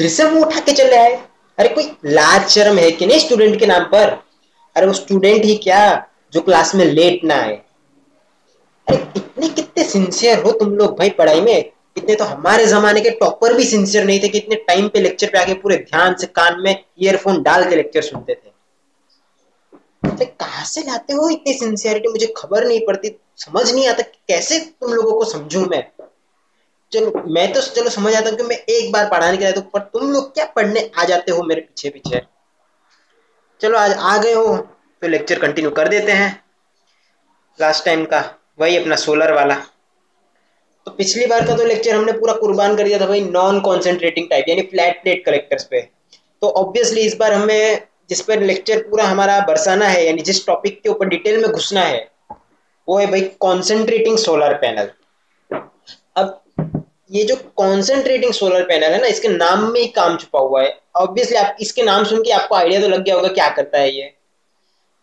फिर से वो उठा के चले आए। अरे कोई लाज शर्म है कि नहीं स्टूडेंट के नाम पर? अरे वो स्टूडेंट ही क्या जो क्लास में लेट ना आए? अरे इतने कितने सिंसियर हो तुम लोग भाई पढ़ाई में? इतने तो हमारे जमाने के टॉपर भी सिंसियर नहीं थे कि इतने टाइम पे लेक्चर पे आके पूरे ध्यान से कान में ईयरफोन डाल के लेक्चर सुनते थे। तो कहा से लाते हो इतनी सिंसियरिटी मुझे खबर नहीं पड़ती। समझ नहीं आता कैसे तुम लोगों को समझू मैं? चलो, मैं तो चलो समझ आता हूँ कि मैं एक बार पढ़ाने के लिए तो पर तुम लोग क्या पढ़ने आ जाते हो मेरे पीछे पीछे? चलो, आज आ गए हो तो लेक्चर कंटिन्यू कर देते हैं। लास्ट टाइम का, वही अपना सोलर वाला। तो पिछली बार का तो लेक्चर हमने पूरा कुर्बान कर दिया था भाई नॉन कॉन्सेंट्रेटिंग टाइप यानी फ्लैट प्लेट कलेक्टर्स पे। तो ऑब्वियसली इस बार हमें जिस पर लेक्चर पूरा हमारा बरसाना है, यानी जिस टॉपिक के ऊपर डिटेल में घुसना है, वो है भाई कॉन्सेंट्रेटिंग सोलर पैनल अब ये जो कॉन्सेंट्रेटिंग सोलर पैनल है ना, इसके नाम में ही काम छुपा हुआ है। ऑब्वियसली आप इसके नाम सुन के आपको आइडिया तो लग गया होगा क्या करता है ये।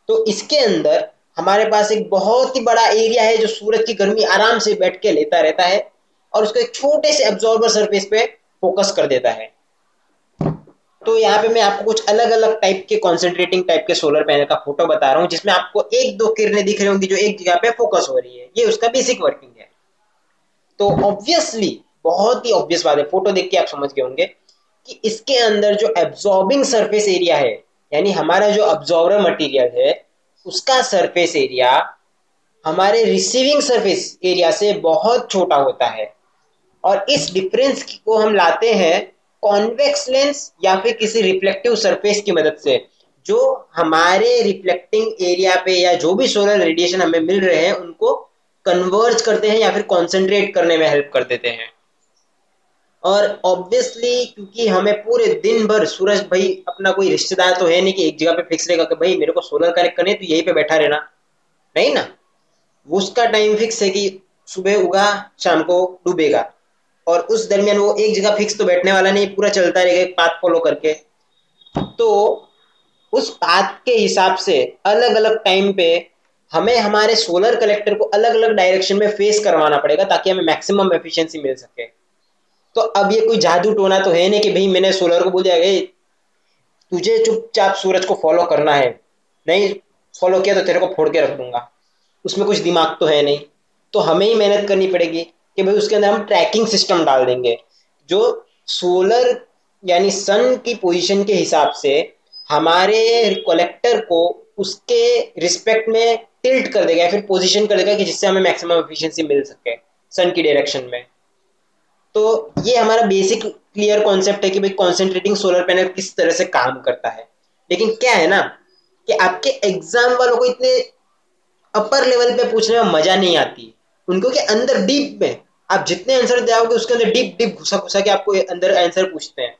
तो इसके अंदर हमारे पास एक बहुत ही बड़ा एरिया है जो सूरज की गर्मी आराम से बैठ के लेता रहता है और उसको एक छोटे से एब्जॉर्बर सरफेस पे फोकस कर देता है। तो यहाँ पे मैं आपको कुछ अलग अलग टाइप के कॉन्सेंट्रेटिंग टाइप के सोलर पैनल का फ़ोटो बता रहा हूँ, जिसमें आपको एक दो किरणें दिख रही होंगी जो एक जगह पे फोकस हो रही है। ये उसका बेसिक वर्किंग है। तो ऑब्वियसली बहुत ही ऑब्वियस बात है। फ़ोटो देख के आप समझ गए होंगे कि इसके अंदर जो एब्जॉर्बिंग सरफेस एरिया है, यानी हमारा जो अब्जॉर्बर मटेरियल है, उसका सरफेस एरिया हमारे रिसीविंग सरफेस एरिया से बहुत छोटा होता है। और इस डिफरेंस को हम लाते हैं कॉन्वेक्स लेंस या फिर किसी रिफ्लेक्टिव सरफेस की मदद से, जो हमारे रिफ्लेक्टिंग एरिया पे या जो भी सोलर रेडिएशन हमें मिल रहे हैं, उनको कन्वर्ज करते हैं या फिर कॉन्सेंट्रेट करने में हेल्प कर देते हैं। और ऑब्वियसली क्योंकि हमें पूरे दिन भर सूरज भाई अपना कोई रिश्तेदार तो है नहीं कि एक जगह पे फिक्स रहेगा कि भाई मेरे को सोलर कनेक्ट करने तो यहीं पे बैठा रहना। नहीं ना? उसका टाइम फिक्स है कि सुबह उगा, शाम को डूबेगा। और उस दरमियान वो एक जगह फिक्स तो बैठने वाला नहीं, पूरा चलता रहेगा, एक पाथ फॉलो करके। तो उस पाथ के हिसाब से अलग अलग टाइम पे हमें हमारे सोलर कलेक्टर को अलग अलग डायरेक्शन में फेस करवाना पड़ेगा, ताकि हमें मैक्सिमम एफिशिएंसी मिल सके। तो अब ये कोई जादू टोना तो है नहीं कि भाई मैंने सोलर को बोल दिया तुझे चुपचाप सूरज को फॉलो करना है। नहीं फॉलो किया तो तेरे को फोड़ के रख दूँगा। उसमें कुछ दिमाग तो है नहीं। तो हमें ही मेहनत करनी पड़ेगी कि भाई उसके अंदर हम ट्रैकिंग सिस्टम डाल देंगे। जो सोलर, यानी सन की पोजीशन के हिसाब से हमारे कलेक्टर को उसके रिस्पेक्ट में टिल्ट कर देगा या फिर पोजीशन कर देगा कि जिससे हमें मैक्सिमम एफिशिएंसी मिल सके सन की डायरेक्शन में। तो ये हमारा बेसिक क्लियर कॉन्सेप्ट है कि भाई कॉन्सेंट्रेटिंग सोलर पैनल किस तरह से काम करता है। लेकिन क्या है ना कि आपके एग्ज़ाम वालों को इतने अपर लेवल पे पूछने में मज़ा नहीं आती। उनको के अंदर डीप में आप जितने आंसर जाओगे उसके अंदर डीप डीप घुसा घुसा के आपको अंदर आंसर पूछते हैं।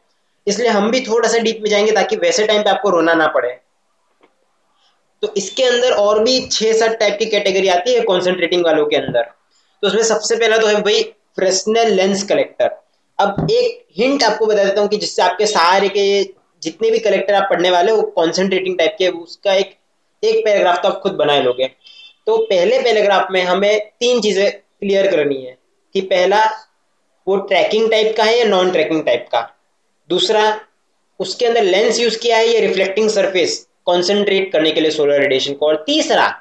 इसलिए हम भी थोड़ा सा डीप में जाएँगे ताकि वैसे टाइम पे आपको रोना ना पड़े। तो इसके अंदर और भी छह सात टाइप की कैटेगरी आती है कॉन्सेंट्रेटिंग वालों के अंदर। तो उसमें सबसे पहला तो है भाई फ्रेसनेल लेंस कलेक्टर अब एक हिंट आपको बता देता हूँ कि जिससे आपके सारे के जितने भी कलेक्टर आप पढ़ने वाले वो कॉन्सेंट्रेटिंग टाइप के उसका एक एक पैराग्राफ तो आप खुद बनाए लोगे। तो पहले पैराग्राफ में हमें तीन चीज़ें क्लियर करनी है कि पहला, वो ट्रैकिंग टाइप का है या नॉन ट्रैकिंग टाइप का? दूसरा, उसके अंदर लेंस यूज़ किया है या रिफ्लेक्टिंग सरफेस कॉन्सेंट्रेट करने के लिए सोलर रेडिएशन को? और तीसरा,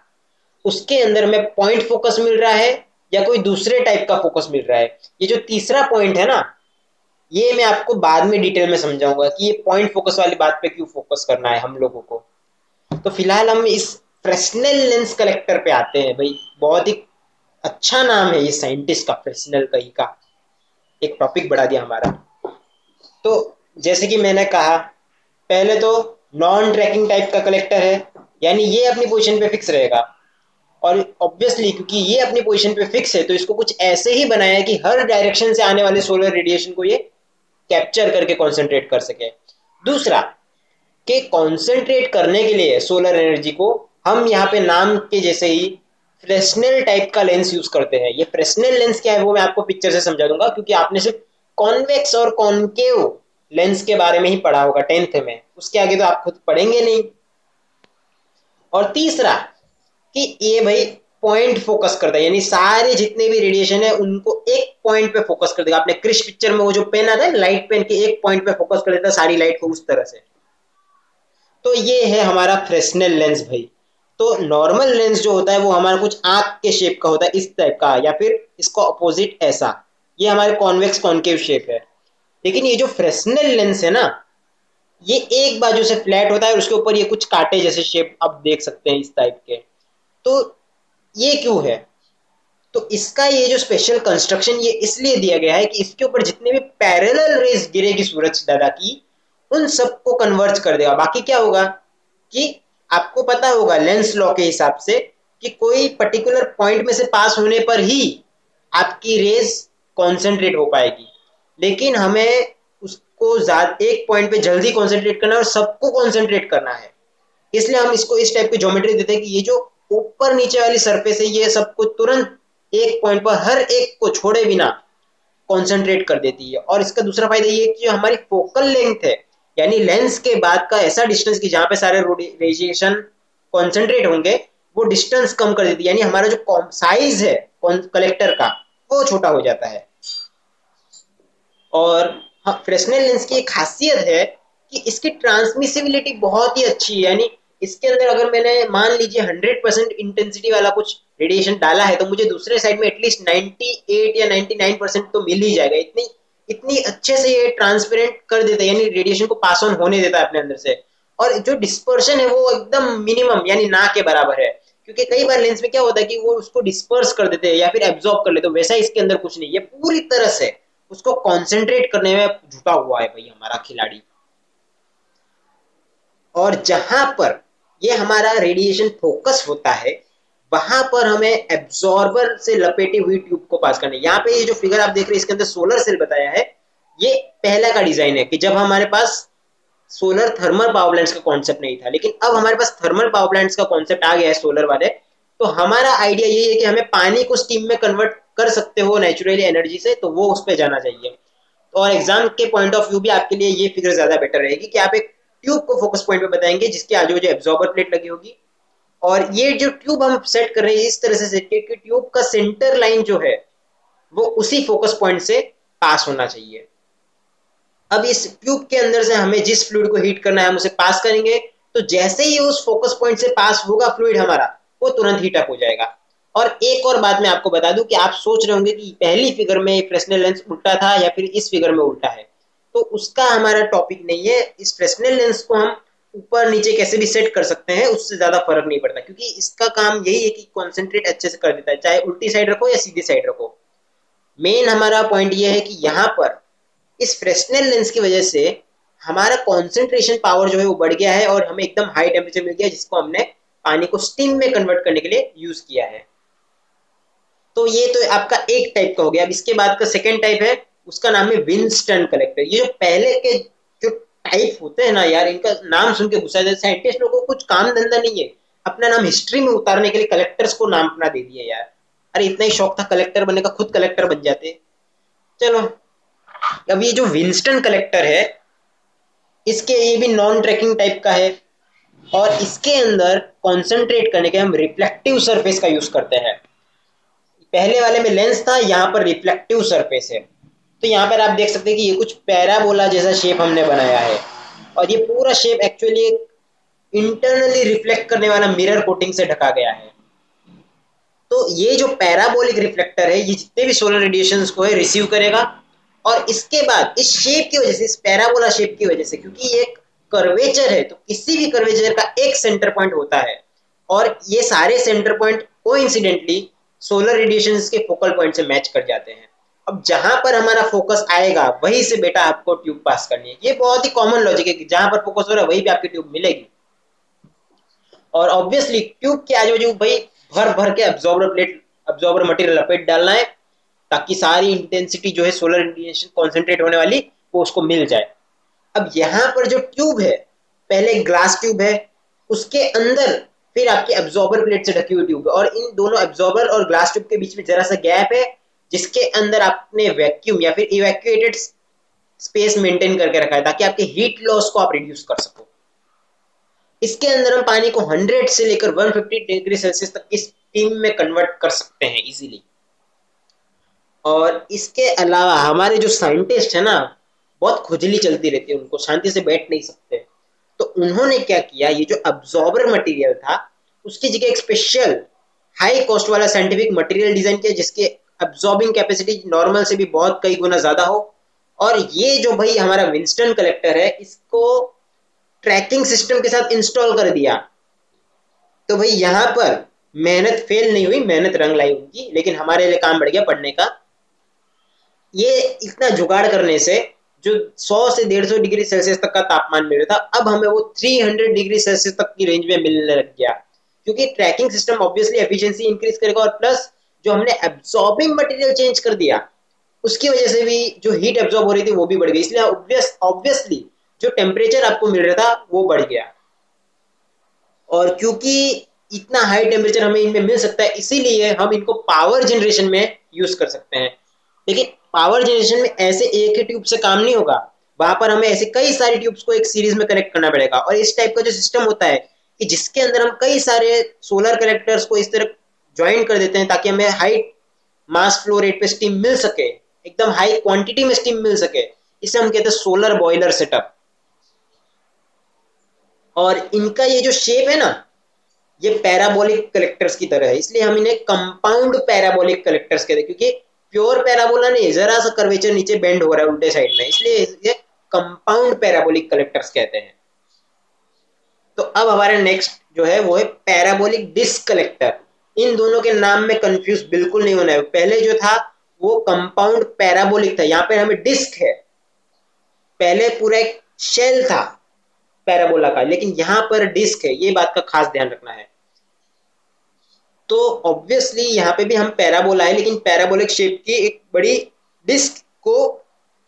उसके अंदर में पॉइंट फोकस मिल रहा है या कोई दूसरे टाइप का फोकस मिल रहा है। ये जो तीसरा पॉइंट है ना, ये मैं आपको बाद में डिटेल में समझाऊँगा कि ये पॉइंट फोकस वाली बात पे क्यों फोकस करना है हम लोगों को। तो फ़िलहाल हम इस फ्रेशनल लेंस कलेक्टर पे आते हैं भाई। बहुत ही अच्छा नाम है ये साइंटिस्ट का फ्रेशनल कहीं का। एक टॉपिक बढ़ा दिया हमारा। तो जैसे कि मैंने कहा, पहले तो नॉन ट्रैकिंग टाइप का कलेक्टर है, यानी ये अपनी पोजीशन पे फिक्स रहेगा। और ऑब्वियसली क्योंकि ये अपनी पोजीशन पे फिक्स है तो इसको कुछ ऐसे ही बनाया है कि हर डायरेक्शन से आने वाले सोलर रेडिएशन को ये कैप्चर करके कॉन्सेंट्रेट कर सके। दूसरा, कि कॉन्सेंट्रेट करने के लिए सोलर एनर्जी को हम यहाँ पे नाम के जैसे ही फ्रेशनल टाइप का लेंस यूज़ करते हैं। ये फ्रेशनल लेंस क्या है वो मैं आपको पिक्चर से समझा दूँगा, क्योंकि आपने सिर्फ़ कॉन्वेक्स और कॉन्केव लेंस के बारे में ही पढ़ा होगा टेंथ में। उसके आगे तो आप खुद पढ़ेंगे नहीं। और तीसरा कि ये भाई पॉइंट फोकस करता है। यानी सारे जितने भी रेडिएशन है, उनको एक पॉइंट पे फोकस कर देगा। आपने क्रिश पिक्चर में वो जो पेन आता है लाइट पेन के एक पॉइंट पे फोकस कर देता है, सारी लाइट को उस तरह से। तो ये है हमारा फ्रेशनल लेंस भाई। तो नॉर्मल लेंस जो होता है, वो हमारा कुछ आँख के शेप का होता है, इस टाइप का, या फिर इसका अपोजिट ऐसा। ये हमारे कॉन्वेक्स कॉन्केव शेप है। लेकिन ये जो फ्रेशनल लेंस है ना, ये एक बाजू से फ्लैट होता है और उसके ऊपर ये कुछ कांटे जैसे शेप आप देख सकते हैं इस टाइप के। तो ये क्यों है? तो इसका ये जो स्पेशल कंस्ट्रक्शन ये इसलिए दिया गया है कि इसके ऊपर जितने भी पैरेलल रेज गिरेगी सूरज दादा की, उन सबको कन्वर्ज कर देगा। बाकी क्या होगा कि आपको पता होगा लेंस लॉ के हिसाब से कि कोई पर्टिकुलर पॉइंट में से पास होने पर ही आपकी रेज कॉन्सेंट्रेट हो पाएगी। लेकिन हमें उसको एक पॉइंट पे जल्दी कॉन्सेंट्रेट करना है और सबको कॉन्सेंट्रेट करना है। इसलिए हम इसको इस टाइप की ज्योमेट्री देते हैं कि ये जो ऊपर नीचे वाली सरफेस है, ये सबको तुरंत एक पॉइंट पर हर एक को छोड़े बिना कॉन्सेंट्रेट कर देती है। और इसका दूसरा फ़ायदा ये कि जो हमारी फोकल लेंथ है, यानी लेंस के बाद का ऐसा डिस्टेंस कि जहाँ पे सारे रेडिएशन कॉन्सेंट्रेट होंगे, वो डिस्टेंस कम कर देती है। यानी हमारा जो साइज़ है कलेक्टर का, वो छोटा हो जाता है। और हाँ फ्रेशनल लेंस की एक खासियत है कि इसकी ट्रांसमिसिबिलिटी बहुत ही अच्छी है। यानी इसके अंदर अगर मैंने मान लीजिए 100 परसेंट इंटेंसिटी वाला कुछ रेडिएशन डाला है तो मुझे दूसरे साइड में एटलीस्ट 98 या 99 परसेंट तो मिल ही जाएगा। इतनी इतनी अच्छे से ये ट्रांसपेरेंट कर देता है, यानी रेडिएशन को पास ऑन होने देता है अपने अंदर से। और जो डिस्पर्शन है, वो एकदम मिनिमम यानी ना के बराबर है। क्योंकि कई बार लेंस में क्या होता है कि वो उसको डिस्पर्स कर देते हैं या फिर एब्जॉर्ब कर लेते वैसा इसके अंदर कुछ नहीं है। पूरी तरह से उसको कॉन्सेंट्रेट करने में जुटा हुआ है भाई हमारा खिलाड़ी। और जहाँ पर ये हमारा रेडिएशन फोकस होता है। वहाँ पर हमें एब्जॉर्बर से लपेटी हुई ट्यूब को पास करना यहाँ पे ये जो फिगर आप देख रहे हैं, इसके अंदर सोलर सेल बताया है, ये पहला का डिज़ाइन है कि जब हमारे पास सोलर थर्मल पावर प्लांट्स का कॉन्सेप्ट नहीं था, लेकिन अब हमारे पास थर्मल पावर प्लांट्स का कॉन्सेप्ट आ गया है सोलर वाले तो हमारा आइडिया यही है कि हमें पानी को स्टीम में कन्वर्ट कर सकते हो नेचुरली एनर्जी से तो वो उस पर जाना चाहिए। और एग्ज़ाम के पॉइंट ऑफ़ व्यू भी आपके लिए ये फिगर ज़्यादा बेटर रहेगी कि आप एक ट्यूब को फोकस पॉइंट पे बताएँगे, जिसके आजू जो एब्जॉर्बर प्लेट लगी होगी। और ये जो ट्यूब हम सेट कर रहे हैं, इस तरह से सेट कि ट्यूब का सेंटर लाइन जो है, वो उसी फोकस पॉइंट से पास होना चाहिए। अब इस ट्यूब के अंदर से हमें जिस फ्लूड को हीट करना है, हम उसे पास करेंगे। तो जैसे ही उस फोकस पॉइंट से पास होगा फ्लूड हमारा, वो तुरंत हीट अप हो जाएगा। और एक और बात मैं आपको बता दूँ कि आप सोच रहे होंगे कि पहली फिगर में फ्रेशनल लेंस उल्टा था या फिर इस फिगर में उल्टा है। तो उसका हमारा टॉपिक नहीं है। इस फ्रेशनल लेंस को हम ऊपर नीचे कैसे भी सेट कर सकते हैं, उससे ज़्यादा फ़र्क नहीं पड़ता, क्योंकि इसका काम यही है कि कॉन्सेंट्रेट अच्छे से कर देता है, चाहे उल्टी साइड रखो या सीधी साइड रखो। मेन हमारा पॉइंट ये है कि यहाँ पर इस फ्रेशनल लेंस की वजह से हमारा कॉन्सेंट्रेशन पावर जो है वो बढ़ गया है और हमें एकदम हाई टेम्परेचर मिल गया जिसको हमने पानी को स्टीम में कन्वर्ट करने के लिए यूज़ किया है। तो ये तो आपका एक टाइप का हो गया। अब इसके बाद का सेकेंड टाइप है उसका नाम है विंस्टन कलेक्टर। ये जो पहले के जो टाइप होते हैं ना यार, इनका नाम सुन के गुस्सा जाता साइंटिस्ट लोगों को कुछ काम धंधा नहीं है। अपना नाम हिस्ट्री में उतारने के लिए कलेक्टर्स को नाम अपना दे दिया यार। अरे, इतना ही शौक था कलेक्टर बनने का, खुद कलेक्टर बन जाते। चलो, अब ये जो विंस्टन कलेक्टर है, इसके ये भी नॉन ट्रैकिंग टाइप का है। और इसके अंदर कॉन्सेंट्रेट करने के हम रिफ्लेक्टिव सरफेस का यूज़ करते हैं। पहले वाले में लेंस था, यहाँ पर रिफ्लेक्टिव सरफेस है। तो यहाँ पर आप देख सकते हैं कि ये कुछ पैराबोला जैसा शेप हमने बनाया है। और ये पूरा शेप एक्चुअली एक इंटरनली रिफ्लेक्ट करने वाला मिरर कोटिंग से ढका गया है। तो ये जो पैराबोलिक रिफ्लेक्टर है, ये जितने भी सोलर रेडिएशन को है रिसीव करेगा। और इसके बाद, इस शेप की वजह से, इस पैराबोला शेप की वजह से, क्योंकि ये कर्वेचर है तो किसी भी कर्वेचर का एक सेंटर पॉइंट होता है। और ये सारे सेंटर पॉइंट को सोलर रेडिएशन के फोकल पॉइंट से मैच कर जाते हैं। अब जहाँ पर हमारा फोकस आएगा, वहीं से बेटा आपको ट्यूब पास करनी है। ये बहुत ही कॉमन लॉजिक है कि जहाँ पर फोकस हो रहा है, वहीं पे आपकी ट्यूब मिलेगी। और ऑब्वियसली ट्यूब के आजू बाजू भाई भर भर के अब्जॉर्बर प्लेट अब्जॉर्बर मटेरियल लपेट डालना है, ताकि सारी इंटेंसिटी जो है सोलर रेडिएशन कॉन्सेंट्रेट होने वाली, वो उसको मिल जाए। अब यहाँ पर जो ट्यूब है, पहले ग्लास ट्यूब है, उसके अंदर फिर आपके एब्जॉर्बर प्लेट से ढकी हुई ट्यूब है। और इन दोनों एब्जॉर्बर और ग्लास ट्यूब के बीच में जरा सा गैप है जिसके अंदर आपने वैक्यूम या फिर इवैक्यूएटेड स्पेस मेंटेन करके रखा है, ताकि आपके हीट लॉस को आप रिड्यूस कर सको। इसके अंदर हम पानी को 100 से लेकर 150 डिग्री सेल्सियस तक की स्टीम में कन्वर्ट कर सकते हैं इजीली और इसके अलावा हमारे जो साइंटिस्ट है ना, बहुत खुजली चलती रहती है उनको, शांति से बैठ नहीं सकते। तो उन्होंने क्या किया, ये जो अब्जॉर्बर मटेरियल था, उसकी जगह एक स्पेशल हाई कॉस्ट वाला साइंटिफिक मटेरियल डिज़ाइन किया, जिसके अब्जॉर्बिंग कैपेसिटी नॉर्मल से भी बहुत कई गुना ज़्यादा हो। और ये जो भाई हमारा विंस्टन कलेक्टर है, इसको ट्रैकिंग सिस्टम के साथ इंस्टॉल कर दिया। तो भाई यहाँ पर मेहनत फेल नहीं हुई, मेहनत रंग लाई उनकी लेकिन हमारे लिए काम बढ़ गया पढ़ने का। ये इतना जुगाड़ करने से जो 100 से 150 डिग्री सेल्सियस तक का तापमान मिल रहा था, अब हमें वो 300 डिग्री सेल्सियस तक की रेंज में मिलने लग गया। क्योंकि tracking system obviously efficiency increase करेगा और प्लस जो हमने एब्सॉर्बिंग मटेरियल चेंज कर दिया, उसकी वजह से भी जो हीट एब्जॉर्ब हो रही थी वो भी बढ़ गई। इसलिए ऑब्वियस ऑब्वियसली जो टेम्परेचर आपको मिल रहा था वो बढ़ गया। और क्योंकि इतना हाई टेम्परेचर हमें इनमें मिल सकता है, इसीलिए हम इनको पावर जनरेशन में यूज़ कर सकते हैं। लेकिन पावर जनरेशन में ऐसे एक ही ट्यूब से काम नहीं होगा। वहाँ पर हमें ऐसे कई सारे ट्यूब्स को एक सीरीज़ में कनेक्ट करना पड़ेगा। और इस टाइप का जो सिस्टम होता है कि जिसके अंदर हम कई सारे सोलर कलेक्टर्स को इस तरह ज्वाइन कर देते हैं ताकि हमें हाई मास फ्लो रेट पे स्टीम मिल सके, एकदम हाई क्वांटिटी में स्टीम मिल सके। इसे हम कहते हैं सोलर बॉयलर सेटअप और इनका ये जो शेप है ना, ये पैराबोलिक कलेक्टर्स की तरह है। इसलिए हम इन्हें कंपाउंड पैराबोलिक कलेक्टर्स कहते हैं, क्योंकि प्योर पैराबोला नहीं, जरा सा कर्वेचर नीचे बेंड हो रहा है उल्टे साइड में। इसलिए ये कंपाउंड पैराबोलिक कलेक्टर्स कहते हैं। तो अब हमारा नेक्स्ट जो है, वो है पैराबोलिक डिस्क कलेक्टर इन दोनों के नाम में कंफ्यूज बिल्कुल नहीं होना है। पहले जो था, वो कंपाउंड पैराबोलिक था। यहाँ पे हमें डिस्क है। पहले पूरा एक शेल था पैराबोला का। लेकिन यहाँ पर डिस्क है। ये बात का खास ध्यान रखना है। तो ऑब्वियसली यहाँ पे भी हम पैराबोला है, लेकिन पैराबोलिक शेप की एक बड़ी डिस्क को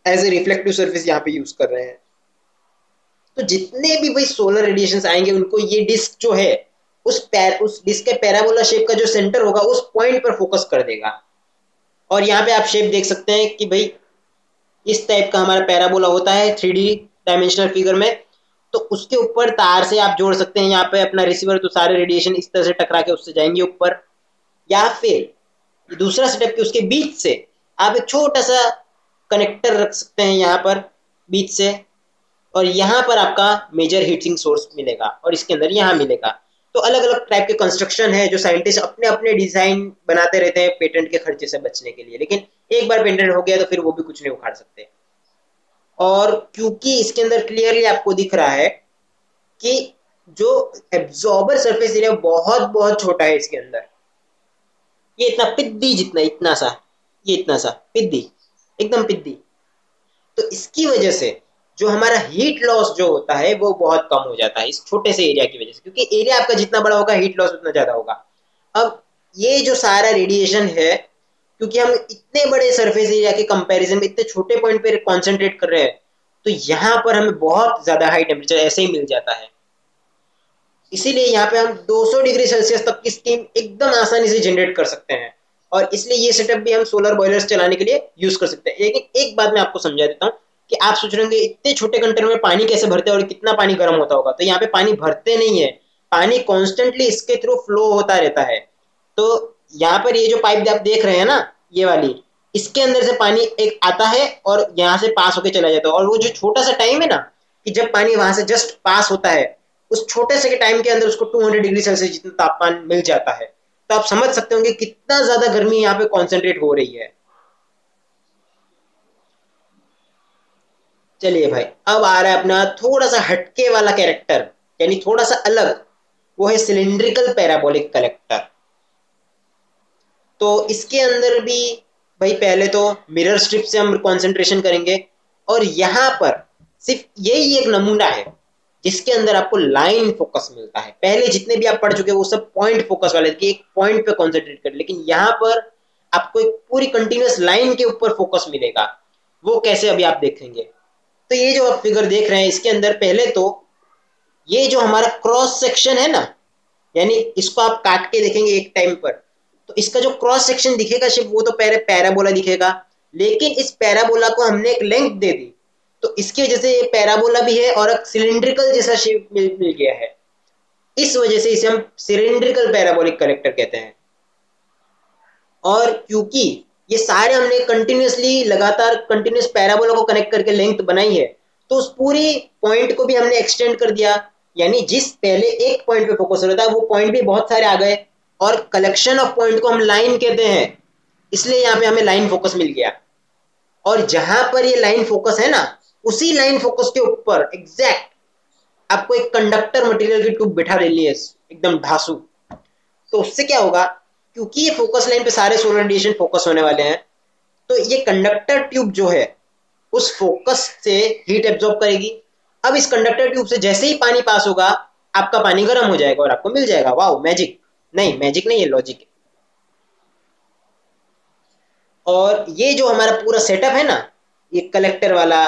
एज ए रिफ्लेक्टिव सर्फेस यहाँ पे यूज़ कर रहे हैं। तो जितने भी भाई सोलर रेडिएशन आएँगे, उनको ये डिस्क जो है उस पैर, उस डिस्क के पैराबोला शेप का जो सेंटर होगा, उस पॉइंट पर फोकस कर देगा। और यहाँ पे आप शेप देख सकते हैं कि भाई, इस टाइप का हमारा पैराबोला होता है थ्री डायमेंशनल फिगर में। तो उसके ऊपर तार से आप जोड़ सकते हैं, यहाँ पे अपना रिसीवर तो सारे रेडिएशन इस तरह से टकरा के उससे जाएँगे ऊपर। या फिर, दूसरा स्टेप के उसके बीच से आप एक छोटा सा कनेक्टर रख सकते हैं यहाँ पर, बीच से। और यहाँ पर आपका मेजर हीटिंग सोर्स मिलेगा और इसके अंदर यहाँ मिलेगा। तो अलग अलग टाइप के कंस्ट्रक्शन है जो साइंटिस्ट अपने अपने डिज़ाइन बनाते रहते हैं पेटेंट के खर्चे से बचने के लिए। लेकिन एक बार पेटेंट हो गया तो फिर वो भी कुछ नहीं उखाड़ सकते। और क्योंकि इसके अंदर क्लियरली आपको दिख रहा है कि जो एब्जॉर्बर सरफेस एरिया बहुत बहुत छोटा है इसके अंदर। ये इतना पिद्दी जितना, इतना सा, ये इतना सा, पिद्दी, एकदम पिद्दी। तो इसकी वजह से जो हमारा हीट लॉस जो होता है, वो बहुत कम हो जाता है इस छोटे से एरिया की वजह से, क्योंकि एरिया आपका जितना बड़ा होगा हीट लॉस उतना ज़्यादा होगा। अब ये जो सारा रेडिएशन है, क्योंकि हम इतने बड़े सरफेस एरिया के कंपैरिजन में इतने छोटे पॉइंट पे कॉन्सेंट्रेट कर रहे हैं तो यहाँ पर हमें बहुत ज़्यादा हाई टेम्परेचर ऐसे ही मिल जाता है। इसीलिए यहाँ पे हम 200 डिग्री सेल्सियस तक की स्टीम एकदम आसानी से जनरेट कर सकते हैं। और इसलिए ये सेटअप भी हम सोलर बॉयलर्स चलाने के लिए यूज़ कर सकते हैं। लेकिन एक बात मैं आपको समझा देता हूँ। कि आप सोच रहे होंगे, इतने छोटे कंटेनर में पानी कैसे भरते हैं और कितना पानी गर्म होता होगा? तो यहाँ पे पानी भरते नहीं है। पानी कॉन्स्टेंटली इसके थ्रू फ्लो होता रहता है। तो यहाँ पर ये जो पाइप आप देख रहे हैं ना, ये वाली, इसके अंदर से पानी एक आता है और यहाँ से पास होके चला जाता है। और वो जो छोटा सा टाइम है ना, कि जब पानी वहाँ से जस्ट पास होता है, उस छोटे से के टाइम के अंदर उसको 200 डिग्री सेल्सियस जितना तापमान मिल जाता है। तो आप समझ सकते होंगे कितना ज़्यादा गर्मी यहाँ पे कॉन्सेंट्रेट हो रही है। चलिए भाई, अब आ रहा है अपना थोड़ा सा हटके वाला कैरेक्टर यानी थोड़ा सा अलग, वो है सिलिंड्रिकल पैराबोलिक कलेक्टर तो इसके अंदर भी, भाई पहले तो मिरर स्ट्रिप से हम कंसंट्रेशन करेंगे, और यहाँ पर सिर्फ़ यही एक नमूना है, जिसके अंदर आपको लाइन फोकस मिलता है। पहले जितने भी आप पढ़ चुके वो सब पॉइंट फोकस वाले, कि एक पॉइंट पे कॉन्सेंट्रेट कर, लेकिन यहाँ पर आपको एक पूरी कंटिन्यूस लाइन के ऊपर फोकस मिलेगा। वो कैसे अभी आप देखेंगे। तो ये जो आप फिगर देख रहे हैं इसके अंदर पहले तो ये जो हमारा क्रॉस सेक्शन है ना यानी इसको आप काट के देखेंगे एक टाइम पर तो इसका जो क्रॉस सेक्शन दिखेगा शिव वो तो पहले पैराबोला दिखेगा लेकिन इस पैराबोला को हमने एक लेंथ दे दी तो इसकी वजह से ये पैराबोला भी है और एक सिलिंड्रिकल जैसा शेप मिल, मिल गया है। इस वजह से इसे हम सिलिंड्रिकल पैराबोलिक कलेक्टर कहते हैं। और क्योंकि ये सारे हमने कंटिन्यूसली लगातार कंटिन्यूस पैराबोला को कनेक्ट करके लेंथ बनाई है। तो उस पूरी पॉइंट को भी हमने एक्सटेंड कर दिया। यानी जिस पहले एक पॉइंट पे फोकस हो रहा था, वो पॉइंट भी बहुत सारे आ गए। और कलेक्शन ऑफ़ पॉइंट को हम लाइन कहते हैं। इसलिए यहाँ पे हमें लाइन फोकस मिल गया। और जहाँ पर ये लाइन फोकस है ना, उसी लाइन फोकस के ऊपर एग्जैक्ट आपको एक कंडक्टर मटेरियल की ट्यूब बिठा देनी है, एकदम ढासू तो उससे क्या होगा? क्योंकि ये फोकस लाइन पे सारे सोलर रेडिएशन फोकस होने वाले हैं। तो ये कंडक्टर ट्यूब जो है, उस फोकस से हीट एब्जॉर्ब करेगी। अब इस कंडक्टर ट्यूब से जैसे ही पानी पास होगा, आपका पानी गर्म हो जाएगा और आपको मिल जाएगा। वाओ मैजिक नहीं मैजिक नहीं ये लॉजिक है। और ये जो हमारा पूरा सेटअप है ना, ये कलेक्टर वाला,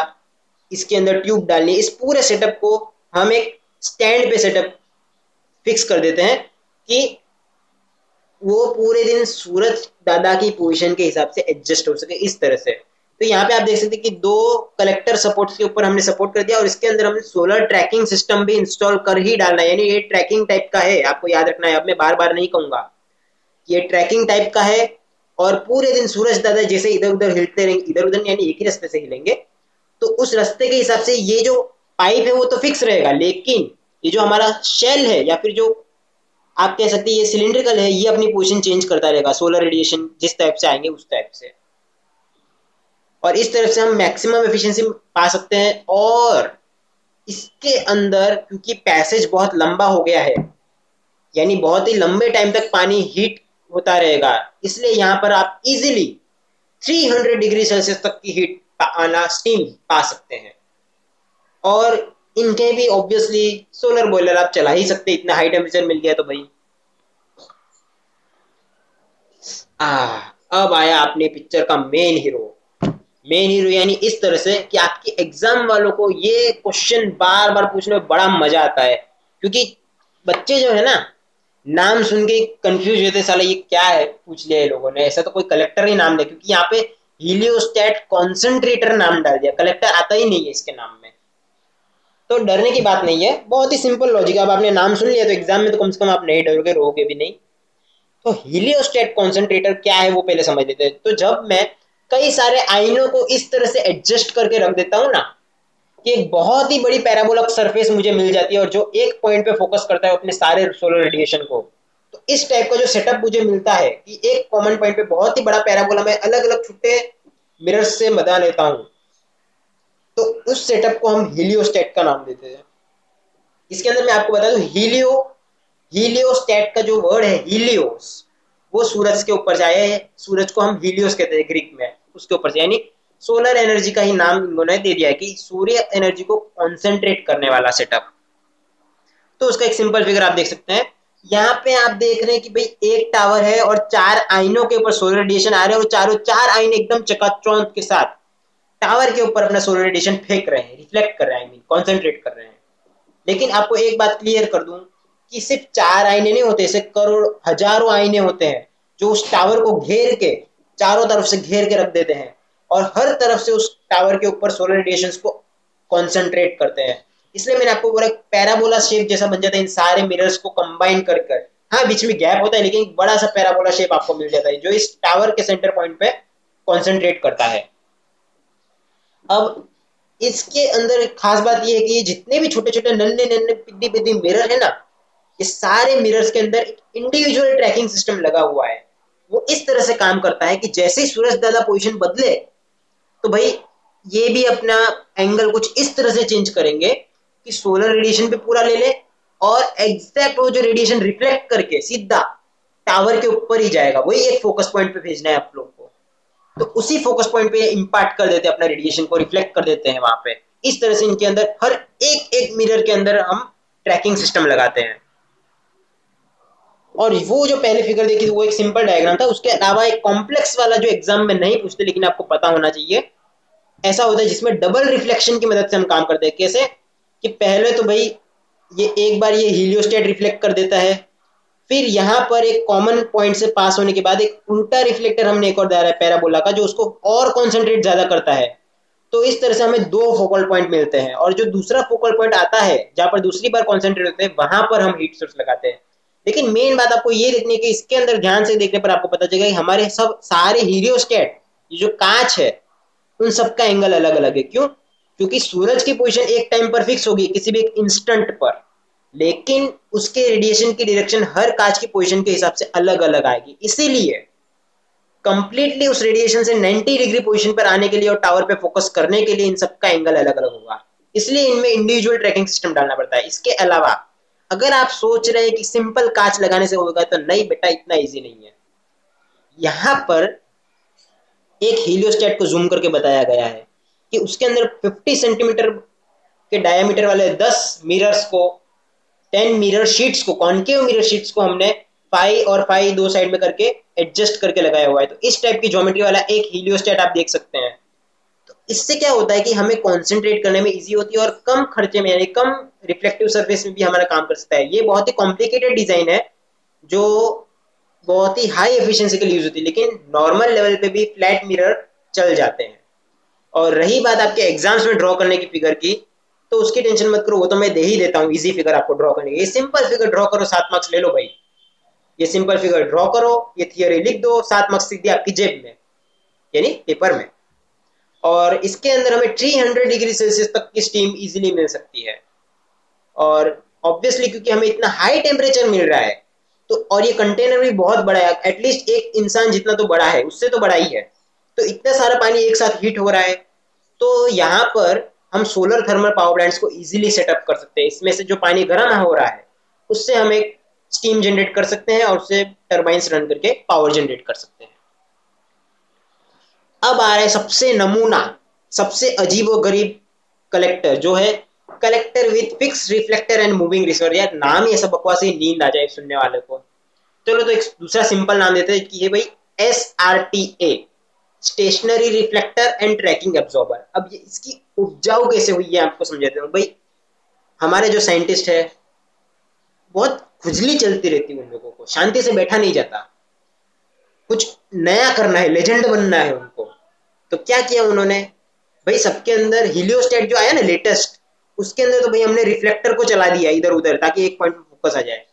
इसके अंदर ट्यूब डालनी, इस पूरे सेटअप को हम एक स्टैंड पे सेटअप फिक्स कर देते हैं कि वो पूरे दिन सूरज दादा की पोजीशन के हिसाब से एडजस्ट हो सके इस तरह से। तो यहाँ पे आप देख सकते हैं कि दो कलेक्टर सपोर्ट्स के ऊपर हमने सपोर्ट कर दिया और इसके अंदर हमने सोलर ट्रैकिंग सिस्टम भी इंस्टॉल कर ही डालना है। यानी ये ट्रैकिंग टाइप का है, आपको याद रखना है, अब मैं बार बार नहीं कहूँगा। ये ट्रैकिंग टाइप का है और पूरे दिन सूरज दादा जैसे इधर उधर हिलते रहेंगे इधर उधर यानी एक ही रास्ते से हिलेंगे। तो उस रास्ते के हिसाब से ये जो पाइप है वो तो फिक्स रहेगा, लेकिन ये जो हमारा शेल है या फिर जो आप कह सकते हैं ये सिलिंड्रिकल है, ये अपनी पोजीशन चेंज करता रहेगा सोलर रेडिएशन जिस टाइप से आएँगे उस टाइप से। और इस तरफ़ से हम मैक्सिमम एफिशिएंसी पा सकते हैं और इसके अंदर, क्योंकि पैसेज बहुत लंबा हो गया है, यानी बहुत ही लंबे टाइम तक पानी हीट होता रहेगा, इसलिए यहाँ पर आप इजीली 300 डिग्री सेल्सियस तक की हीट आना स्टीम पा सकते हैं। और इनके भी ऑब्वियसली सोलर बॉयलर आप चला ही सकते इतना हाई टेम्परेचर मिल गया तो भाई। आ, अब आया आपने पिक्चर का मेन हीरो मेन हीरो यानी इस तरह से कि आपके एग्ज़ाम वालों को ये क्वेश्चन बार बार पूछने में बड़ा मज़ा आता है। क्योंकि बच्चे जो है ना नाम सुन के कंफ्यूज होते साला ये क्या है पूछ लिया लोगों ने ऐसा तो कोई कलेक्टर ही नाम दे क्योंकि यहाँ पे हीलियोस्टेट कॉन्सेंट्रेटर नाम डाल दिया। कलेक्टर आता ही नहीं है इसके नाम में। तो डरने की बात नहीं है। बहुत ही सिंपल लॉजिक अब आपने नाम सुन लिया तो एग्ज़ाम में तो कम से कम आप नहीं डरोगे रोगे भी नहीं। तो हीलियोस्टेट कॉन्सेंट्रेटर क्या है वो पहले समझ लेते हैं। तो जब मैं कई सारे आइनों को इस तरह से एडजस्ट करके रख देता हूँ ना, कि एक बहुत ही बड़ी पैराबोलक सरफेस मुझे मिल जाती है और जो एक पॉइंट पे फोकस करता है अपने सारे सोलर रेडिएशन को तो इस टाइप का जो सेटअप मुझे मिलता है कि एक कॉमन पॉइंट पे बहुत ही बड़ा पैराबोला मैं अलग अलग छुट्टे मिरर्स से बना लेता हूँ। तो उस सेटअप को हम हीलियोस्टेट का नाम देते हैं। इसके अंदर मैं आपको बता दूँ हीलियो हीलियोस्टेट का जो वर्ड है हीलियोस वो सूरज के ऊपर जाए सूरज को हम हीलियोस कहते हैं ग्रीक में, उसके ऊपर से। यानी सोलर एनर्जी का ही नाम इन्होंने दे दिया है कि सूर्य एनर्जी को कॉन्सेंट्रेट करने वाला सेटअप तो उसका एक सिंपल फिगर आप देख सकते हैं। यहाँ पे आप देख रहे हैं कि भाई एक टावर है और चार आइनों के ऊपर सोलर रेडिएशन आ रहे हैं और चारों चार आइन एकदम चकाचौंध के साथ। टावर के ऊपर अपना सोलर रेडिएशन फेंक रहे हैं रिफ्लेक्ट कर रहे हैं आई मीन कॉन्सेंट्रेट कर रहे हैं। लेकिन आपको एक बात क्लियर कर दूँ कि सिर्फ़ चार आईने नहीं होते करोड़, हज़ारों आईने होते हैं, जो उस टावर को घेर के, चारों तरफ़ से घेर के रख देते हैं और हर तरफ़ से उस टावर के ऊपर सोलर रेडिएशन को कॉन्सेंट्रेट करते हैं। इसलिए मैंने आपको बोला पैराबोला शेप जैसा बन जाता है, इन सारे मिरर्स को कंबाइन कर कर। हाँ बीच में गैप होता है, लेकिन बड़ा सा पैराबोला शेप आपको मिल जाता है, जो इस टावर के सेंटर पॉइंट पे कॉन्सेंट्रेट करता है। अब इसके अंदर खास बात यह है कि ये जितने भी छोटे छोटे नन्हे नन्हे पिद्दी पिद्दी मिरर है ना, ये सारे मिरर्स के अंदर इंडिविजुअल ट्रैकिंग सिस्टम लगा हुआ है। वो इस तरह से काम करता है कि जैसे ही सूरज दादा पोजिशन बदले तो भाई ये भी अपना एंगल कुछ इस तरह से चेंज करेंगे कि सोलर रेडिएशन पे पूरा ले ले और एग्जैक्ट वो जो रेडिएशन रिफ्लेक्ट करके सीधा टावर के ऊपर ही जाएगा। वही एक फोकस पॉइंट पे भेजना है आप लोग को। तो उसी फोकस पॉइंट पे इम्पैक्ट कर देते हैं, अपना रेडिएशन को रिफ्लेक्ट कर देते हैं वहाँ पे। इस तरह से इनके अंदर, हर एक एक मिरर के अंदर हम ट्रैकिंग सिस्टम लगाते हैं। और वो जो पहले फिगर देखी थी, वो एक सिंपल डायग्राम था। उसके अलावा एक कॉम्प्लेक्स वाला जो एग्ज़ाम में नहीं पूछते, लेकिन आपको पता होना चाहिए, ऐसा होता है जिसमें डबल रिफ्लेक्शन की मदद से हम काम करते हैं। कैसे? कि पहले तो भाई, ये एक बार ये हीलियोस्टेट रिफ्लेक्ट कर देता है। फिर यहाँ पर एक कॉमन पॉइंट से पास होने के बाद एक उल्टा रिफ्लेक्टर हमने एक और दिया है पैराबोला का, जो उसको और कॉन्सेंट्रेट ज़्यादा करता है। तो इस तरह से हमें दो फोकल पॉइंट मिलते हैं और जो दूसरा फोकल पॉइंट आता है, जहाँ पर दूसरी बार कॉन्सेंट्रेट होते हैं, वहाँ पर हम हीट सोर्स लगाते हैं। लेकिन मेन बात आपको ये देखनी कि इसके अंदर ध्यान से देखने पर आपको पता चलेगा कि हमारे सब सारे हीरियोस्टेट जो कांच है, उन सबका एंगल अलग अलग है। क्यों? क्योंकि सूरज की पोजीशन एक टाइम पर फिक्स होगी, किसी भी एक इंस्टेंट पर। लेकिन उसके रेडिएशन की डायरेक्शन हर कांच की पोजीशन के हिसाब से अलग अलग आएगी। इसीलिए कंप्लीटली उस रेडिएशन से 90 डिग्री पोजीशन पर आने के लिए और टावर पे फोकस करने के लिए इन सबका एंगल अलग अलग होगा। इसलिए इनमें इंडिविजुअल ट्रैकिंग सिस्टम डालना पड़ता है। इसके अलावा, अगर आप सोच रहे हैं कि सिंपल कांच लगाने से होगा तो नहीं बेटा, इतना ईजी नहीं है। यहाँ पर एक हीलियोस्टेट को जूम करके बताया गया है कि उसके अंदर 50 सेंटीमीटर के डायमीटर वाले 10 मिरर्स को 10 मिरर शीट्स को कॉन्केव मिरर शीट्स को हमने फाई और फाई दो साइड में करके एडजस्ट करके लगाया हुआ है। तो इस टाइप की ज्योमेट्री वाला एक हीलियोस्टेट आप देख सकते हैं। तो इससे क्या होता है कि हमें कॉन्सेंट्रेट करने में इजी होती है और कम खर्चे में, यानी कम रिफ्लेक्टिव सर्फेस में भी हमारा काम कर सकता है। ये बहुत ही कॉम्प्लिकेटेड डिज़ाइन है, जो बहुत ही हाई एफिशिएंसी के लिए यूज़ होती है, लेकिन नॉर्मल लेवल पे भी फ्लैट मिरर चल जाते हैं। और रही बात आपके एग्ज़ाम्स में ड्रॉ करने की फिगर की तो उसकी टेंशन मत करो, वो तो मैं दे ही देता हूँ इजी फिगर आपको ड्रॉ करने ये सिंपल फिगर ड्रॉ करो, सात मार्क्स ले लो भाई। ये सिंपल फिगर ड्रॉ करो, ये थियोरी लिख दो, सात मार्क्स सीधे आपकी जेब में, यानी पेपर में। और इसके अंदर हमें 300 डिग्री सेल्सियस तक की स्टीम इजीली मिल सकती है। और ऑब्वियसली क्योंकि हमें इतना हाई टेम्परेचर मिल रहा है तो और ये कंटेनर भी बहुत बड़ा है एटलीस्ट एक इंसान जितना तो बड़ा है, उससे तो बड़ा ही है। तो इतना सारा पानी एक साथ हीट हो रहा है। तो यहाँ पर हम सोलर थर्मल पावर प्लांट्स को इजीली सेटअप कर सकते हैं। इसमें से जो पानी गर्म हो रहा है, उससे हम एक स्टीम जनरेट कर सकते हैं और उससे टर्बाइंस रन करके पावर जनरेट कर सकते हैं। अब आ रहा है सबसे नमूना, सबसे अजीब व गरीब कलेक्टर जो है collector with fix reflector and moving receiver यार, नाम ही ऐसा बकवास नींद आ जाए सुनने वाले को। चलो तो एक दूसरा सिंपल नाम देते हैं कि ये भाई S R T A stationary reflector and tracking absorber अब ये इसकी उपजाऊ कैसे हुई है, आपको समझाते हैं। भाई, हमारे जो साइंटिस्ट है, बहुत खुजली चलती रहती है उन लोगों को। शांति से बैठा नहीं जाता। कुछ नया करना है लेजेंड बनना है उनको। तो क्या किया उन्होंने? भाई, सबके अंदर हीलियोस्टेट जो आया ना लेटेस्ट उसके अंदर तो भाई हमने रिफ्लेक्टर को चला दिया इधर उधर ताकि एक पॉइंट फोकस आ जाए।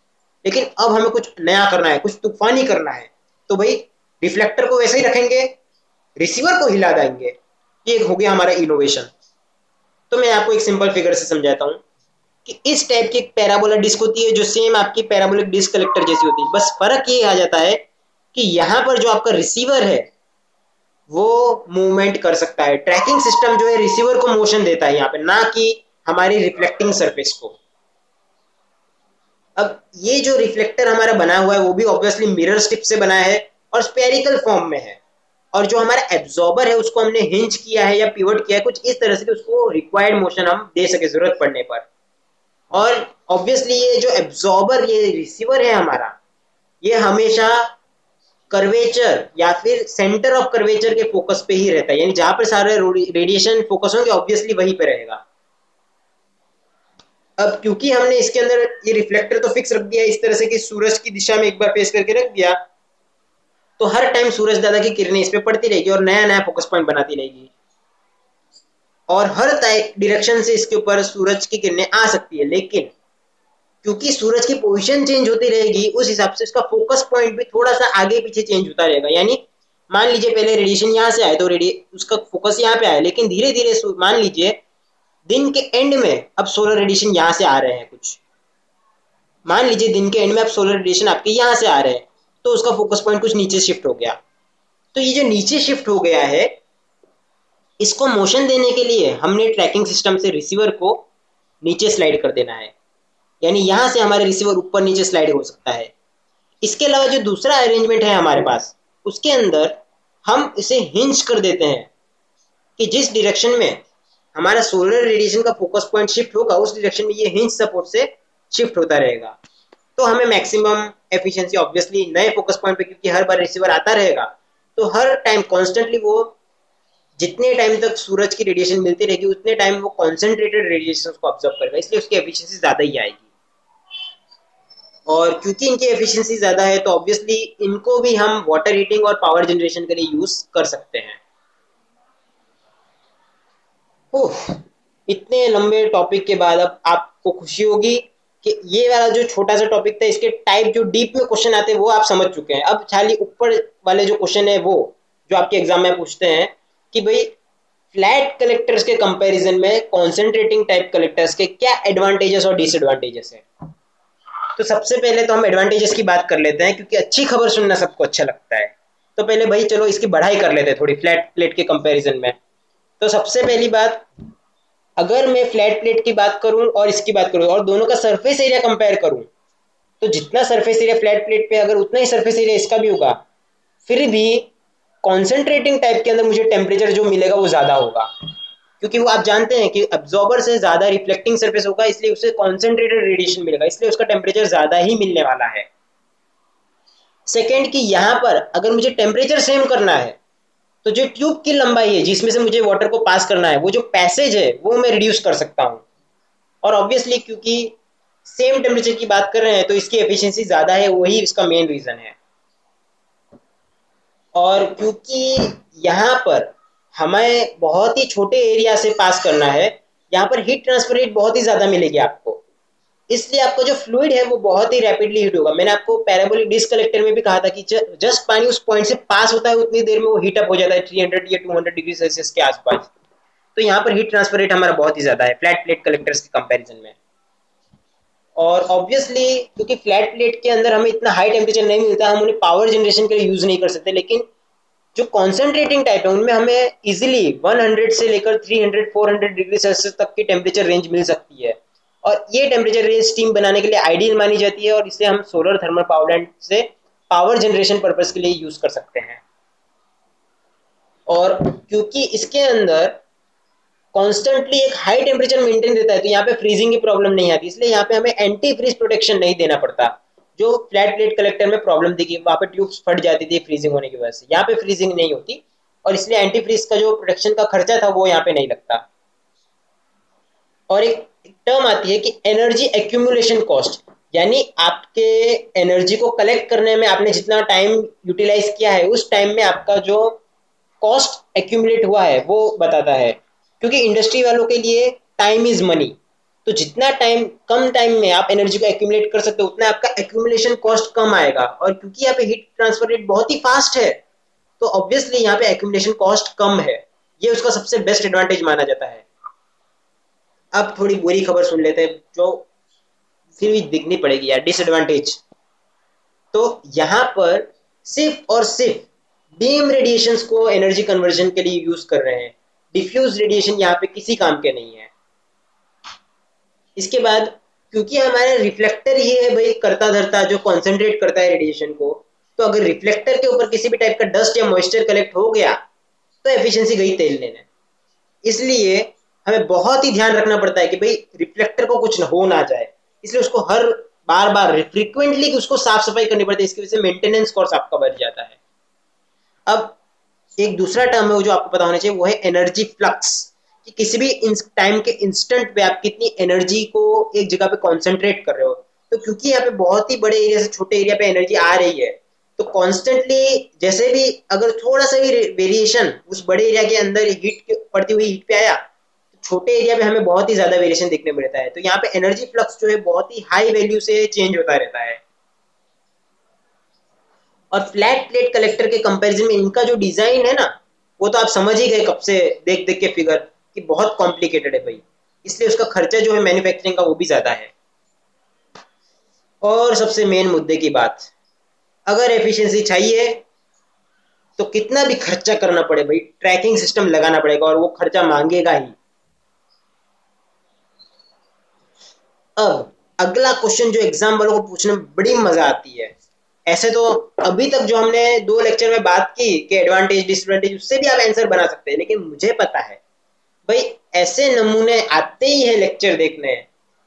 लेकिन अब हमें कुछ नया करना है, कुछ तूफानी करना है। तो भाई रिफ्लेक्टर को वैसे ही रखेंगे रिसीवर को हिला देंगे। ये हो गया हमारा इनोवेशन तो मैं आपको एक सिंपल फिगर से समझाता हूँ कि इस टाइप की एक पैराबोला डिस्क होती है, जो सेम आपकी पैराबोलिक डिस्क कलेक्टर जैसी होती है। बस फ़र्क ये आ जाता है कि यहाँ पर जो आपका रिसीवर है, वो मूवमेंट कर सकता है। ट्रैकिंग सिस्टम जो है रिसीवर को मोशन देता है यहाँ पे, ना कि हमारी रिफ्लेक्टिंग सरफेस को। अब ये जो रिफ्लेक्टर हमारा बना हुआ है, वो भी ऑब्वियसली मिरर स्टिप से बना है और स्पेरिकल फॉर्म में है। और जो हमारा एब्जॉर्बर है, उसको हमने हिंज किया है या पिवट किया है, कुछ इस तरह से उसको रिक्वायर्ड मोशन हम दे सके ज़रूरत पड़ने पर। और ऑब्वियसली ये जो एब्जॉर्बर ये रिसीवर है हमारा, ये हमेशा कर्वेचर या फिर सेंटर ऑफ़ कर्वेचर के फोकस पे ही रहता है। यानी जहाँ पर सारे रेडिएशन फोकस होंगे ऑब्वियसली वहीं पे रहेगा। अब क्योंकि हमने इसके अंदर ये रिफ्लेक्टर तो फिक्स रख दिया, इस तरह से कि सूरज की दिशा में एक बार फेस करके रख दिया तो हर टाइम सूरज दादा की किरणें इस पर पड़ती रहेगी और नया नया फोकस पॉइंट बनाती रहेगी। और हर डायरेक्शन से इसके ऊपर सूरज की किरणें आ सकती है, लेकिन क्योंकि सूरज की पोजीशन चेंज होती रहेगी, उस हिसाब से उसका फोकस पॉइंट भी थोड़ा सा आगे पीछे चेंज होता रहेगा। यानी मान लीजिए पहले रेडिएशन यहाँ से आए तो रेडिए उसका फोकस यहाँ पे आया, लेकिन धीरे धीरे मान लीजिए दिन के एंड में अब सोलर रेडिएशन यहाँ से आ रहे हैं कुछ। मान लीजिए दिन के एंड में अब सोलर रेडिएशन आपके यहाँ से आ रहे हैं। तो उसका फोकस पॉइंट कुछ नीचे शिफ्ट हो गया। तो ये जो नीचे शिफ्ट हो गया है, इसको मोशन देने के लिए हमने ट्रैकिंग सिस्टम से रिसीवर को नीचे स्लाइड कर देना है। यानी यहाँ से हमारे रिसीवर ऊपर नीचे स्लाइड हो सकता है। इसके अलावा जो दूसरा अरेंजमेंट है हमारे पास, उसके अंदर हम इसे हिंज कर देते हैं कि जिस डायरेक्शन में हमारा सोलर रेडिएशन का फोकस पॉइंट शिफ्ट होगा, उस डायरेक्शन में ये हिंज सपोर्ट से शिफ्ट होता रहेगा। तो हमें मैक्सिमम एफिशिएंसी ऑब्वियसली नए फोकस पॉइंट पे, क्योंकि हर बार रिसीवर आता रहेगा तो हर टाइम कॉन्स्टेंटली वो जितने टाइम तक सूरज की रेडिएशन मिलती रहेगी, उतने टाइम वो कॉन्सेंट्रेटेड रेडिएशन को ऑब्ज़र्व करेगा, इसलिए उसकी एफिशिएंसी ज़्यादा ही आएगी। और क्योंकि इनकी एफिशिएंसी ज़्यादा है तो ऑब्वियसली इनको भी हम वाटर हीटिंग और पावर जनरेशन के लिए यूज़ कर सकते हैं। इतने लंबे टॉपिक के बाद अब आपको खुशी होगी। कि ये वाला जो छोटा सा टॉपिक था, इसके टाइप जो डीप में क्वेश्चन आते हैं, वो आप समझ चुके हैं। अब खाली ऊपर वाले जो क्वेश्चन है, वो, जो आपके एग्ज़ाम में पूछते हैं कि भाई फ्लैट कलेक्टर्स के कंपैरिजन में कॉन्सेंट्रेटिंग टाइप कलेक्टर्स के क्या एडवांटेजेस और डिसएडवांटेजेस है? तो सबसे पहले तो हम एडवांटेजेस की बात कर लेते हैं, क्योंकि अच्छी खबर सुनना सबको अच्छा लगता है। तो पहले भाई, चलो इसकी बढ़ाई कर लेते हैं थोड़ी फ्लैट प्लेट के कंपैरिजन में। तो सबसे पहली बात अगर मैं फ्लैट प्लेट की बात करूँ और इसकी बात करूँ और दोनों का सरफेस एरिया कंपेयर करूँ तो जितना सरफेस एरिया फ्लैट प्लेट पे अगर उतना ही सरफेस एरिया इसका भी होगा, फिर भी कॉन्सेंट्रेटिंग टाइप के अंदर मुझे टेम्परेचर जो मिलेगा वो ज़्यादा होगा। क्योंकि वो आप जानते हैं कि अब्जॉर्बर से ज़्यादा रिफ्लेक्टिंग सरफेस होगा, इसलिए उसे कॉन्सेंट्रेटेड रेडिएशन मिलेगा, इसलिए उसका टेम्परेचर ज़्यादा ही मिलने वाला है। सेकेंड कि यहाँ पर अगर मुझे टेम्परेचर सेम करना है तो जो ट्यूब की लंबाई है, जिसमें से मुझे वाटर को पास करना है, वो जो पैसेज है, वो मैं रिड्यूस कर सकता हूँ। और ऑब्वियसली क्योंकि सेम टेम्परेचर की बात कर रहे हैं तो इसकी एफिशिएंसी ज़्यादा है, वही इसका मेन रीज़न है। और क्योंकि यहाँ पर हमें बहुत ही छोटे एरिया से पास करना है, यहाँ पर हीट ट्रांसफ़र रेट बहुत ही ज़्यादा मिलेगी आपको। इसलिए आपका जो फ्लूड है, वो बहुत ही रैपिडली हीट होगा। मैंने आपको पैराबोलिक डिस्क कलेक्टर में भी कहा था कि जस्ट पानी उस पॉइंट से पास होता है, उतनी देर में वो हीट अप हो जाता है 300 या 200 डिग्री सेल्सियस के आसपास। तो यहाँ पर हीट ट्रांसफ़र रेट हमारा बहुत ही ज़्यादा है फ्लैट प्लेट कलेक्टर्स के कंपेरिजन में। और ऑब्वियसली क्योंकि फ्लैट प्लेट के अंदर हमें इतना हाई टेम्परेचर नहीं मिलता, हम उन्हें पावर जनरेशन के लिए यूज़ नहीं कर सकते, लेकिन जो कॉन्सेंट्रेटिंग टाइप है, उनमें हमें इजिली 100 से लेकर 300 400 डिग्री सेल्सियस तक की टेम्परेचर रेंज मिल सकती है। और ये टेम्परेचर रेंज स्टीम बनाने के लिए आइडियल मानी जाती है और इसे हम सोलर थर्मल पावर प्लांट से पावर जनरेशन पर्पज के लिए यूज़ कर सकते हैं। और क्योंकि इसके अंदर कॉन्स्टेंटली एक हाई टेम्परेचर मेंटेन रहता है तो यहाँ पे फ्रीजिंग की प्रॉब्लम नहीं आती। इसलिए यहाँ पे हमें एंटी फ्रीज प्रोटेक्शन नहीं देना पड़ता। जो फ्लैट प्लेट कलेक्टर में प्रॉब्लम थी वहाँ पे ट्यूब्स फट जाती थी फ्रीजिंग होने की वजह से। यहाँ पे फ्रीजिंग नहीं होती और इसलिए एंटी फ्रीज का जो प्रोटेक्शन का खर्चा था, वो यहाँ पे नहीं लगता। और एक टर्म आती है कि एनर्जी एक्यूमुलेशन कॉस्ट यानी आपके एनर्जी को कलेक्ट करने में आपने जितना टाइम यूटिलाइज किया है, उस टाइम में आपका जो कॉस्ट एक्यूमुलेट हुआ है, वो बताता है। क्योंकि इंडस्ट्री वालों के लिए टाइम इज़ मनी तो जितना टाइम कम टाइम में आप एनर्जी को एक्यूमुलेट कर सकते हो, उतना आपका एक्यूमुलेशन कॉस्ट कम आएगा। और क्योंकि यहाँ पे हीट ट्रांसफ़र रेट बहुत ही फास्ट है तो ऑब्वियसली यहाँ पे एक्यूमुलेशन कॉस्ट कम है। ये उसका सबसे बेस्ट एडवांटेज माना जाता है। अब थोड़ी बुरी खबर सुन लेते हैं, जो फिर भी दिखनी पड़ेगी यार डिसएडवांटेज तो यहाँ पर सिर्फ़ और सिर्फ़ बीम रेडिएशंस को एनर्जी कन्वर्जन के लिए यूज़ कर रहे हैं। डिफ्यूज रेडिएशन यहाँ पे किसी काम के नहीं है। इसके बाद, क्योंकि हमारा रिफ्लेक्टर ही है भाई करता धरता जो कॉन्सेंट्रेट करता है रेडिएशन को तो अगर रिफ्लेक्टर के ऊपर किसी भी टाइप का डस्ट या मॉइस्चर कलेक्ट हो गया तो एफिशिएंसी गई तेल लेने। इसलिए हमें बहुत ही ध्यान रखना पड़ता है कि भाई रिफ्लेक्टर को कुछ हो ना जाए। इसलिए उसको हर बार बार फ्रिक्वेंटली उसको साफ़ सफ़ाई करनी पड़ती है, इसकी वजह से मेंटेनेंस कॉस्ट आपका बढ़ जाता है। अब एक दूसरा टर्म है जो आपको पता होना चाहिए, वो है एनर्जी फ्लक्स कि किसी भी टाइम के इंस्टेंट पे आप कितनी एनर्जी को एक जगह पे कॉन्सेंट्रेट कर रहे हो। तो क्योंकि यहाँ पे बहुत ही बड़े एरिया से छोटे एरिया पे एनर्जी आ रही है तो कॉन्स्टेंटली जैसे भी अगर थोड़ा सा भी वेरिएशन उस बड़े एरिया के अंदर हीट पड़ती हुई हीट पे आया छोटे एरिया में हमें बहुत ही ज़्यादा वेरिएशन देखने मिलता है। तो यहाँ पे एनर्जी फ्लक्स जो है बहुत ही हाई वैल्यू से चेंज होता रहता है। और फ्लैट प्लेट कलेक्टर के कंपैरिजन में इनका जो डिज़ाइन है ना, वो तो आप समझ ही गए कब से देख देख के फिगर कि बहुत कॉम्प्लिकेटेड है भाई। इसलिए उसका खर्चा जो है मैन्युफैक्चरिंग का वो भी ज़्यादा है। और सबसे मेन मुद्दे की बात, अगर एफिशिएंसी चाहिए तो कितना भी खर्चा करना पड़े भाई ट्रैकिंग सिस्टम लगाना पड़ेगा और वो खर्चा मांगेगा ही। अब अगला क्वेश्चन जो एग्ज़ाम वालों को पूछने में बड़ी मज़ा आती है। ऐसे तो अभी तक जो हमने दो लेक्चर में बात की कि एडवांटेज डिसएडवांटेज उससे भी आप आंसर बना सकते हैं, लेकिन मुझे पता है, भाई, ऐसे नमूने आते ही है लेक्चर देखने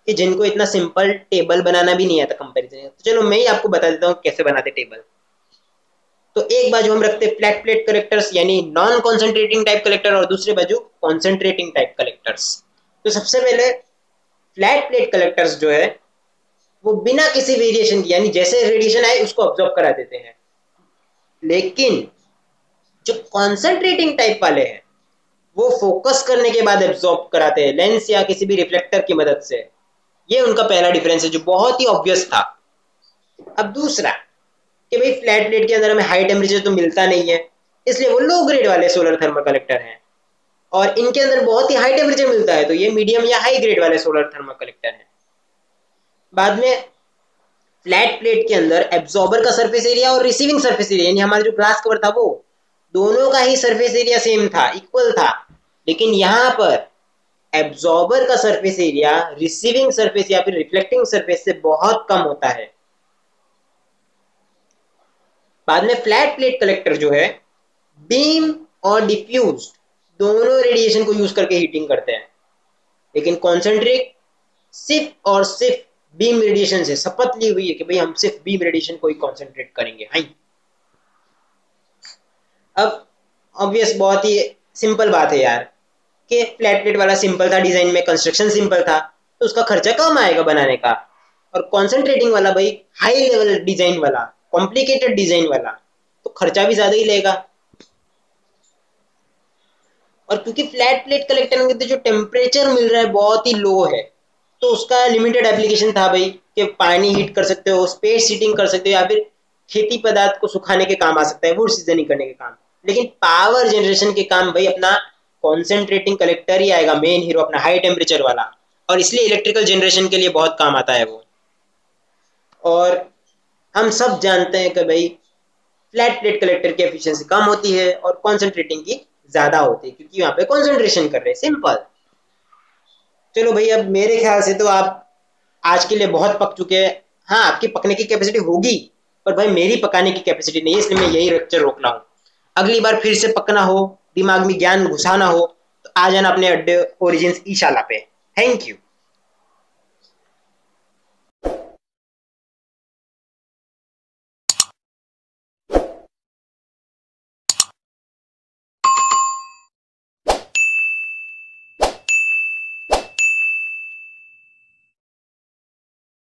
कि जिनको इतना सिंपल टेबल बनाना भी नहीं आता कंपैरिजन तो चलो मैं ही आपको बता देता हूँ कैसे बनाते टेबल तो एक बाजू हम रखते फ्लैट प्लेट कलेक्टर्स यानी नॉन कॉन्सेंट्रेटिंग टाइप कलेक्टर और दूसरे बाजू कॉन्सेंट्रेटिंग टाइप कलेक्टर्स तो सबसे पहले फ्लैट प्लेट कलेक्टर्स जो है, वो बिना किसी वेरिएशन की, यानी जैसे रेडिएशन आए, उसको ऑब्जॉर्व करा देते हैं। लेकिन, जो कॉन्सेंट्रेटिंग टाइप वाले हैं, वो फोकस करने के बाद एब्जॉर्ब कराते हैं लेंस या किसी भी रिफ्लेक्टर की मदद से। ये उनका पहला डिफरेंस है, जो बहुत ही ऑब्वियस था। अब दूसरा, कि भाई फ्लैट प्लेट के अंदर हमें हाई टेम्परेचर तो मिलता नहीं है, इसलिए वो लो ग्रेड वाले सोलर थर्मल कलेक्टर हैं। और इनके अंदर बहुत ही हाई टेम्परेचर मिलता है तो ये मीडियम या हाई ग्रेड वाले सोलर थर्मल कलेक्टर है। बाद में फ्लैट प्लेट के अंदर एब्जॉर्बर का सरफेस एरिया और रिसीविंग सरफेस एरिया यानी हमारा जो ग्लास कवर था वो, दोनों का ही सरफेस एरिया सेम था इक्वल था। लेकिन यहाँ पर एब्जॉर्बर का सरफेस एरिया रिसीविंग सरफेस या फिर रिफ्लेक्टिंग सरफेस से बहुत कम होता है। बाद में फ्लैट प्लेट कलेक्टर जो है बीम और डिफ्यूज दोनों रेडिएशन को यूज़ करके हीटिंग करते हैं। लेकिन कॉन्सेंट्रिक सिर्फ़ और सिर्फ़ बीम रेडिएशन से शपथ ली हुई है कि भाई हम सिर्फ़ बीम रेडिएशन को ही कॉन्सेंट्रेट करेंगे। हाई अब ऑब्वियस बहुत ही सिंपल बात है यार कि फ्लैट प्लेट वाला सिंपल था डिज़ाइन में कंस्ट्रक्शन सिंपल था तो उसका खर्चा कम आएगा बनाने का। और कॉन्सेंट्रेटिंग वाला भाई हाई लेवल डिज़ाइन वाला कॉम्प्लिकेटेड डिज़ाइन वाला तो खर्चा भी ज़्यादा ही लेगा। और क्योंकि फ्लैट प्लेट कलेक्टर में जो टेम्परेचर मिल रहा है बहुत ही लो है तो उसका लिमिटेड एप्लीकेशन था भाई कि पानी हीट कर सकते हो स्पेस हीटिंग कर सकते हो, या फिर खेती पदार्थ को सुखाने के काम आ सकता है वुड सीजनिंग करने के काम। लेकिन पावर जनरेशन के काम भाई अपना कॉन्सेंट्रेटिंग कलेक्टर ही आएगा मेन हीरो अपना हाई टेम्परेचर वाला। और इसलिए इलेक्ट्रिकल जनरेशन के लिए बहुत काम आता है वो। और हम सब जानते हैं कि भाई फ्लैट प्लेट कलेक्टर की एफिशिएंसी कम होती है और कॉन्सेंट्रेटिंग की ज़्यादा होती है, क्योंकि यहाँ पे कॉन्सेंट्रेशन कर रहे हैं सिंपल चलो भाई, अब मेरे ख्याल से तो आप आज के लिए बहुत पक चुके हैं। हाँ आपकी पकने की कैपेसिटी होगी, पर भाई मेरी पकाने की कैपेसिटी नहीं है, इसलिए मैं यही लेक्चर रोक रहा हूँ। अगली बार फिर से पकना हो, दिमाग में ज्ञान घुसाना हो तो आ जाना अपने अड्डे ओरिजिन ईशाला पे। Thank you